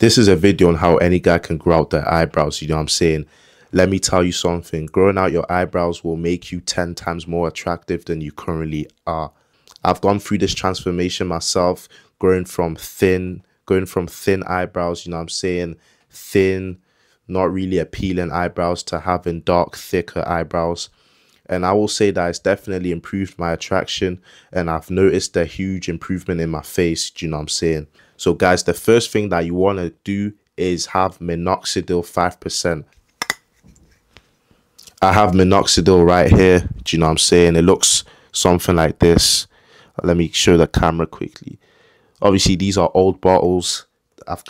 this is a video on how any guy can grow out their eyebrows. You know what I'm saying? Let me tell you something. Growing out your eyebrows will make you 10 times more attractive than you currently are. I've gone through this transformation myself, growing from thin, going from thin eyebrows, you know what I'm saying? Thin, not really appealing eyebrows to having dark, thicker eyebrows. And I will say that it's definitely improved my attraction and I've noticed a huge improvement in my face. Do you know what I'm saying? So guys, the first thing that you want to do is have minoxidil 5%. I have minoxidil right here. Do you know what I'm saying? It looks something like this. Let me show the camera quickly. Obviously, these are old bottles. I've,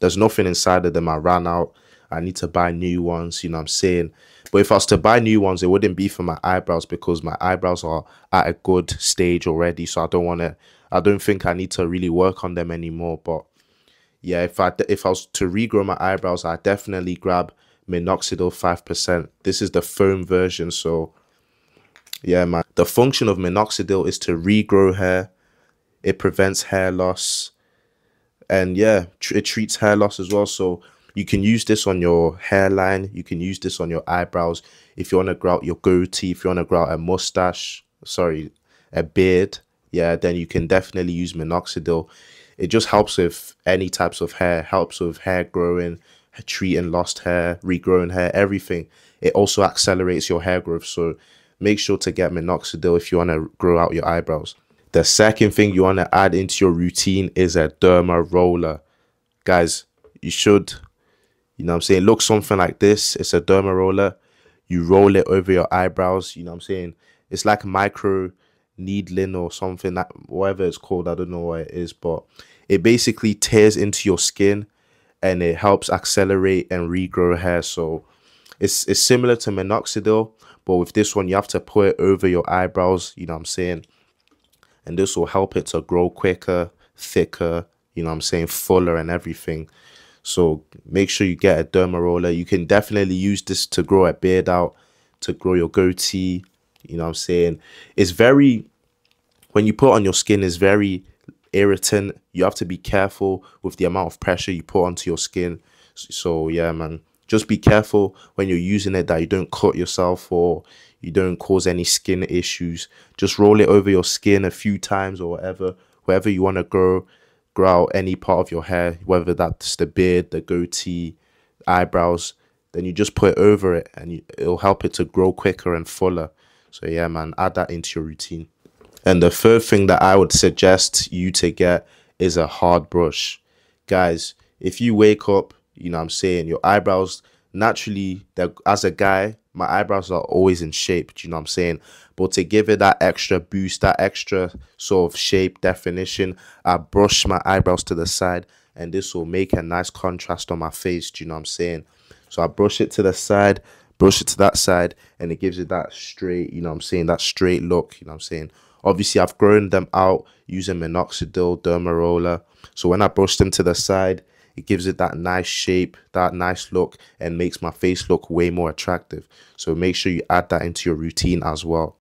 there's nothing inside of them. I ran out. I need to buy new ones. You know what I'm saying? But if I was to buy new ones, it wouldn't be for my eyebrows because my eyebrows are at a good stage already. So I don't want to, I don't think I need to really work on them anymore. But yeah, if I, if I was to regrow my eyebrows, I definitely grab minoxidil 5%. This is the foam version. So yeah, man. The function of minoxidil is to regrow hair. It prevents hair loss. And yeah, it treats hair loss as well. So you can use this on your hairline. You can use this on your eyebrows. If you want to grow out your goatee, if you want to grow out a mustache, sorry, a beard, yeah, then you can definitely use minoxidil. It just helps with any types of hair, helps with hair growing, treating lost hair, regrowing hair, everything. It also accelerates your hair growth. So make sure to get minoxidil if you want to grow out your eyebrows. The second thing you want to add into your routine is a derma roller. Guys, you should you know what I'm saying? Look something like this. It's a derma roller. You roll it over your eyebrows. You know what I'm saying? It's like micro needling or something, that whatever it's called. I don't know what it is, but it basically tears into your skin and it helps accelerate and regrow hair. So it's it's similar to minoxidil, but with this one you have to put it over your eyebrows. You know what I'm saying? And this will help it to grow quicker, thicker. You know what I'm saying? Fuller and everything. So make sure you get a derma roller. You can definitely use this to grow a beard out, to grow your goatee. You know what I'm saying? It's very, when you put on your skin, it's very irritant. You have to be careful with the amount of pressure you put onto your skin. So yeah, man, just be careful when you're using it that you don't cut yourself or you don't cause any skin issues. Just roll it over your skin a few times or whatever, wherever you want to grow grow out any part of your hair, whether that's the beard, the goatee, eyebrows, then you just put it over it and you, it'll help it to grow quicker and fuller. So yeah, man, add that into your routine. And the third thing that I would suggest you to get is a hard brush. Guys, if you wake up, you know I'm saying, your eyebrows naturally, that as a guy, my eyebrows are always in shape. Do you know what I'm saying? But to give it that extra boost, that extra sort of shape definition, I brush my eyebrows to the side and this will make a nice contrast on my face. Do you know what I'm saying? So I brush it to the side, brush it to that side, and it gives it that straight, you know what I'm saying, that straight look, you know what I'm saying? Obviously, I've grown them out using minoxidil, derma roller. So when I brush them to the side, it gives it that nice shape, that nice look, and makes my face look way more attractive. So make sure you add that into your routine as well.